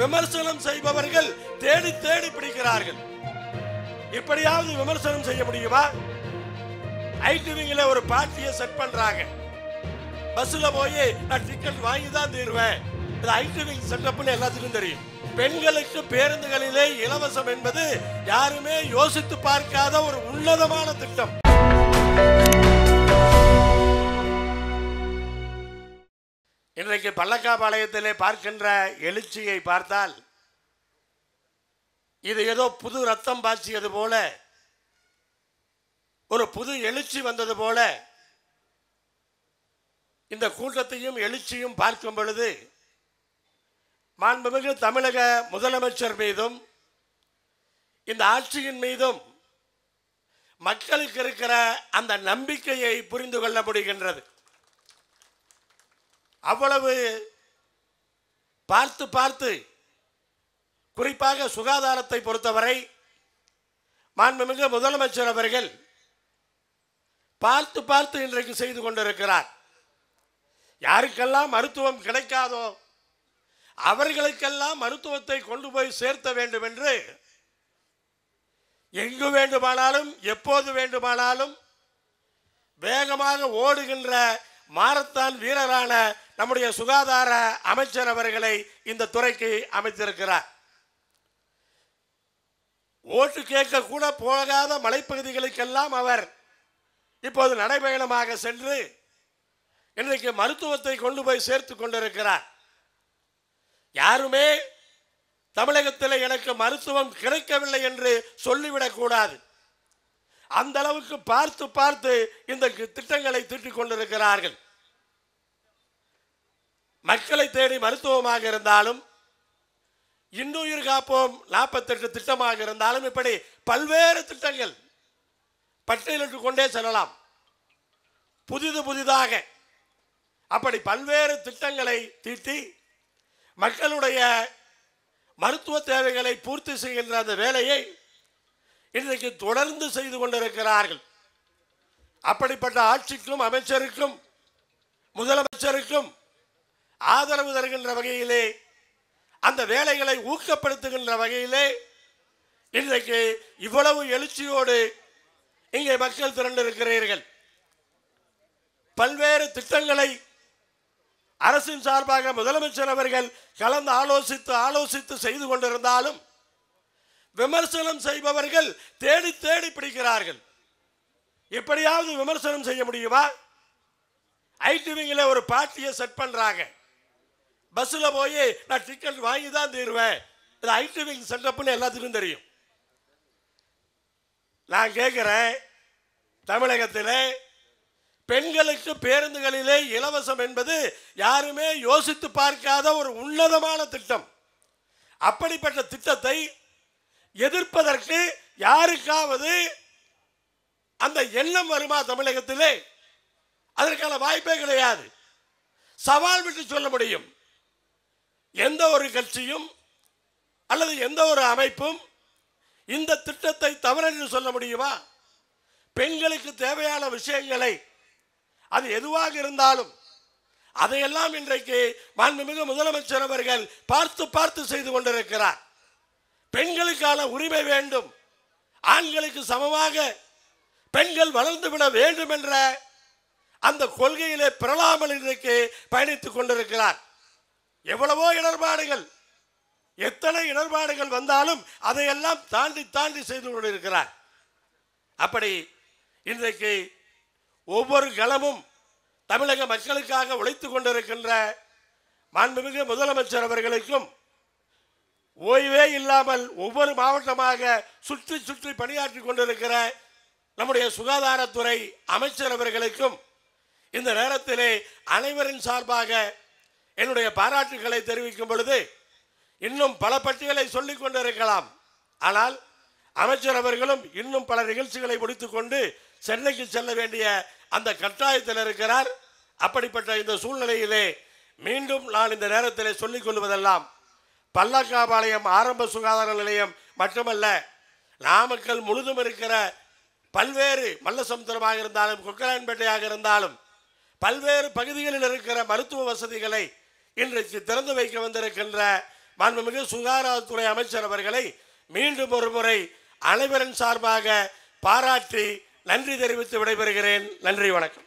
விமர்சனம் செய்பவர்கள் தேடி தேடி பிடிக்கிறார்கள். இப்படியாவது விமர்சனம் செய்ய முடியுமா? ஐடிவிங்கில ஒரு பார்ட்டியை செட் பண்றாங்க. பஸ்ல போய் நான் டிக்கெட் வாங்கி தான் தீருவேன். இது ஐடிவிங் செட்டப்னு எல்லாத்துக்கும் தெரியும். பெண்களுக்கு பேருந்துகளிலே இலவசம் என்பது யாருமே யோசித்து பார்க்காத ஒரு உன்னதமான திட்டம். பல்லக்காபாளையத்திலே பார்க்கின்ற எழுச்சியை பார்த்தால் இது ஏதோ புது ரத்தம் பாய்ச்சியது போல ஒரு புது எழுச்சி வந்தது போல இந்த கூட்டத்தையும் எழுச்சியும் பார்க்கும் பொழுது மாண்புமிகு தமிழக முதலமைச்சர் மீதும் இந்த ஆட்சியின் மீதும் மக்களுக்கு இருக்கிற அந்த நம்பிக்கையை புரிந்து கொள்ள முடிகின்றது. அவ்வளவு பார்த்து பார்த்து குறிப்பாக சுகாதாரத்தை பொறுத்தவரை மாண்புமிகு முதலமைச்சர் அவர்கள் பார்த்து பார்த்து இன்றைக்கு செய்து கொண்டிருக்கிறார். யாருக்கெல்லாம் மருத்துவம் கிடைக்காதோ அவர்களுக்கெல்லாம் மருத்துவத்தை கொண்டு போய் சேர்த்த வேண்டும் என்று எங்கு வேண்டுமானாலும் எப்போது வேண்டுமானாலும் வேகமாக ஓடுகின்ற மாரத்தான் வீரரான நம்முடைய சுகாதார அமைச்சர் அவர்களை இந்த துறைக்கு அமைத்திருக்கிறார். ஓட்டு கேட்க கூட போகாத மலைப்பகுதிகளுக்கெல்லாம் அவர் இப்போது நடைபயணமாக சென்று இன்றைக்கு மருத்துவத்தை கொண்டு போய் சேர்த்து கொண்டிருக்கிறார். யாருமே தமிழகத்தில் எனக்கு மருத்துவம் கிடைக்கவில்லை என்று சொல்லிவிடக் கூடாது. அந்த அளவுக்கு பார்த்து பார்த்து இந்த கி- திட்டங்களை தீட்டிக் கொண்டிருக்கிறார்கள். மக்களை தேடி மருத்துவமாக இருந்தாலும் இன்னுயிர் காப்போம் நாற்பத்தெட்டு திட்டமாக இருந்தாலும் இப்படி பல்வேறு திட்டங்கள் பட்டியலிட்டு கொண்டே செல்லலாம். புதிது புதிதாக அப்படி பல்வேறு திட்டங்களை தீட்டி மக்களுடைய மருத்துவ தேவைகளை பூர்த்தி செய்கின்ற அந்த வேலையை இன்றைக்கு தொடர்ந்து செய்து கொண்டிருக்கிறார்கள். அப்படிப்பட்ட ஆட்சிக்கும் அமைச்சருக்கும் முதலமைச்சருக்கும் ஆதரவு தருகின்ற வகையிலே அந்த வேலைகளை ஊக்கப்படுத்துகின்ற வகையிலே இன்றைக்கு இவ்வளவு எழுச்சியோடு இங்கே மக்கள் திரண்டிருக்கிறீர்கள். பல்வேறு திட்டங்களை அரசின் சார்பாக முதலமைச்சர் அவர்கள் கலந்து ஆலோசித்து ஆலோசித்து செய்து கொண்டிருந்தாலும் விமர்சனம் செய்பவர்கள் தேடி தேடி பிடிக்கிறார்கள். எப்படியாவது விமர்சனம் செய்ய முடியுமா? ஐடிவிங்கில ஒரு பார்ட்டியை செட் பண்றாங்க. பஸ்ஸில் போய் நான் டிக்கெட் வாங்கி தான் தீருவேன் இது ஐடிவிங் செட்டப்னு எல்லாத்துக்கும் தெரியும். நான் கேட்குறேன் தமிழகத்திலே பெண்களுக்கு பேருந்துகளிலே இலவசம் என்பது யாருமே யோசித்து பார்க்காத ஒரு உன்னதமான திட்டம். அப்படிப்பட்ட திட்டத்தை எதிர்ப்பதற்கு யாருக்காவது அந்த எண்ணம் வருமா தமிழகத்திலே? அதற்கான வாய்ப்பே கிடையாது. சவால் விட்டு சொல்ல முடியும். எந்த ஒரு கட்சியும் அல்லது எந்த ஒரு அமைப்பும் இந்த திட்டத்தை தவறென்று சொல்ல முடியுமா? பெண்களுக்கு தேவையான விஷயங்களை அது எதுவாக இருந்தாலும் அதையெல்லாம் இன்றைக்கு மாண்புமிகு முதலமைச்சர் அவர்கள் பார்த்து பார்த்து செய்து கொண்டிருக்கிறார். பெண்களுக்கான உரிமை வேண்டும். ஆண்களுக்கு சமமாக பெண்கள் வளர்ந்து விட வேண்டும் என்ற அந்த கொள்கையிலே பெறலாமல் இன்றைக்கு பயணித்துக் கொண்டிருக்கிறார். எவ்வளவோ இடர்பாடுகள். எத்தனை இடர்பாடுகள் வந்தாலும் அதையெல்லாம் தாண்டி தாண்டி செய்து கொண்டிருக்கிறார். அப்படி இன்றைக்கு ஒவ்வொரு களமும் தமிழக மக்களுக்காக உழைத்து கொண்டிருக்கின்ற மாண்புமிகு முதலமைச்சர் அவர்களுக்கும் ஓய்வே இல்லாமல் ஒவ்வொரு மாவட்டமாக சுற்றி சுற்றி பணியாற்றி கொண்டிருக்கிற நம்முடைய சுகாதாரத்துறை அமைச்சர் அவர்களுக்கும் இந்த நேரத்திலே அனைவரின் சார்பாக என்னுடைய பாராட்டுகளை தெரிவிக்கும் பொழுது இன்னும் பல பட்டியலை சொல்லிக் கொண்டிருக்கலாம். ஆனால் அமைச்சர் அவர்களும் இன்னும் பல நிகழ்ச்சிகளை முடித்துக்கொண்டு சென்னைக்கு செல்ல வேண்டிய அந்த கட்டாயத்தில் இருக்கிறார். அப்படிப்பட்ட இந்த சூழ்நிலையிலே மீண்டும் நான் இந்த நேரத்திலே சொல்லிக் கொள்வதெல்லாம் பல்லக்காபாளையம் ஆரம்ப சுகாதார நிலையம் மட்டுமல்ல நாமக்கல் முழுதும் இருக்கிற பல்வேறு மல்லசமுத்திரமாக இருந்தாலும் கொக்கலான்பேட்டையாக இருந்தாலும் பல்வேறு பகுதிகளில் இருக்கிற மருத்துவ வசதிகளை இன்றைக்கு திறந்து வைக்க வந்திருக்கின்ற மாண்புமிகு சுகாதாரத்துறை அமைச்சர் அவர்களை மீண்டும் ஒரு முறை அனைவரின் சார்பாக பாராட்டி நன்றி தெரிவித்து விடைபெறுகிறேன். நன்றி வணக்கம்.